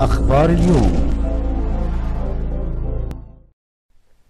أخبار اليوم.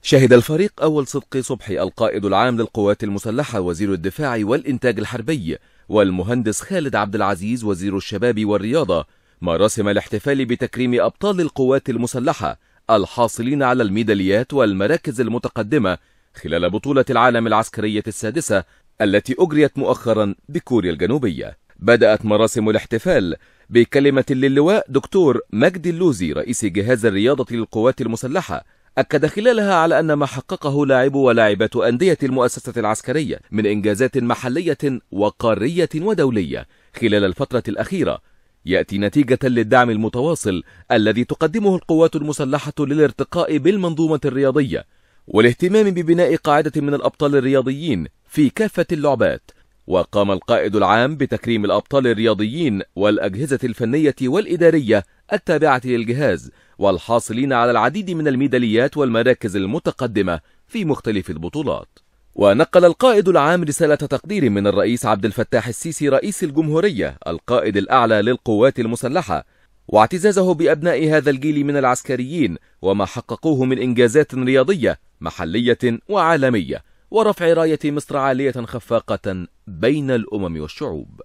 شهد الفريق أول صدقي صبحي القائد العام للقوات المسلحة وزير الدفاع والإنتاج الحربي والمهندس خالد عبد العزيز وزير الشباب والرياضة مراسم الاحتفال بتكريم أبطال القوات المسلحة الحاصلين على الميداليات والمراكز المتقدمة خلال بطولة العالم العسكرية السادسة التي أجريت مؤخرا بكوريا الجنوبية. بدأت مراسم الاحتفال بكلمة للواء دكتور مجدي اللوزي رئيس جهاز الرياضة للقوات المسلحة. أكد خلالها على أن ما حققه لاعبو ولاعبات أندية المؤسسة العسكرية من إنجازات محلية وقارية ودولية. خلال الفترة الأخيرة يأتي نتيجة للدعم المتواصل الذي تقدمه القوات المسلحة للارتقاء بالمنظومة الرياضية والاهتمام ببناء قاعدة من الأبطال الرياضيين في كافة اللعبات. وقام القائد العام بتكريم الأبطال الرياضيين والأجهزة الفنية والإدارية التابعة للجهاز والحاصلين على العديد من الميداليات والمراكز المتقدمة في مختلف البطولات. ونقل القائد العام رسالة تقدير من الرئيس عبد الفتاح السيسي رئيس الجمهورية القائد الأعلى للقوات المسلحة واعتزازه بأبناء هذا الجيل من العسكريين وما حققوه من إنجازات رياضية محلية وعالمية. ورفع راية مصر عالية خفاقة بين الأمم والشعوب.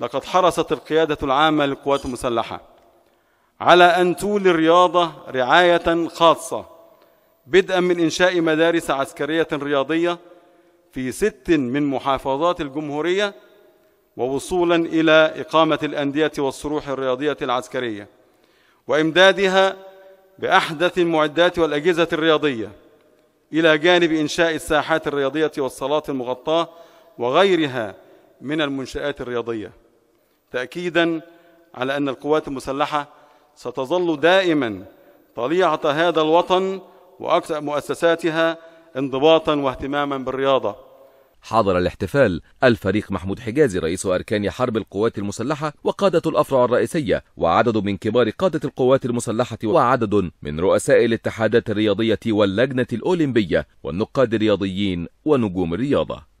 لقد حرصت القيادة العامة للقوات المسلحة على أن تولي الرياضة رعاية خاصة بدءا من إنشاء مدارس عسكرية رياضية في ست من محافظات الجمهورية ووصولا إلى إقامة الأندية والصروح الرياضية العسكرية وإمدادها بأحدث المعدات والأجهزة الرياضية. إلى جانب إنشاء الساحات الرياضية والصالات المغطاة وغيرها من المنشآت الرياضية. تأكيدا على أن القوات المسلحة ستظل دائما طليعة هذا الوطن وأكثر مؤسساتها انضباطا واهتماما بالرياضة. حضر الاحتفال الفريق محمود حجازي رئيس أركان حرب القوات المسلحة وقادة الأفرع الرئيسية وعدد من كبار قادة القوات المسلحة وعدد من رؤساء الاتحادات الرياضية واللجنة الأولمبية والنقاد الرياضيين ونجوم الرياضة.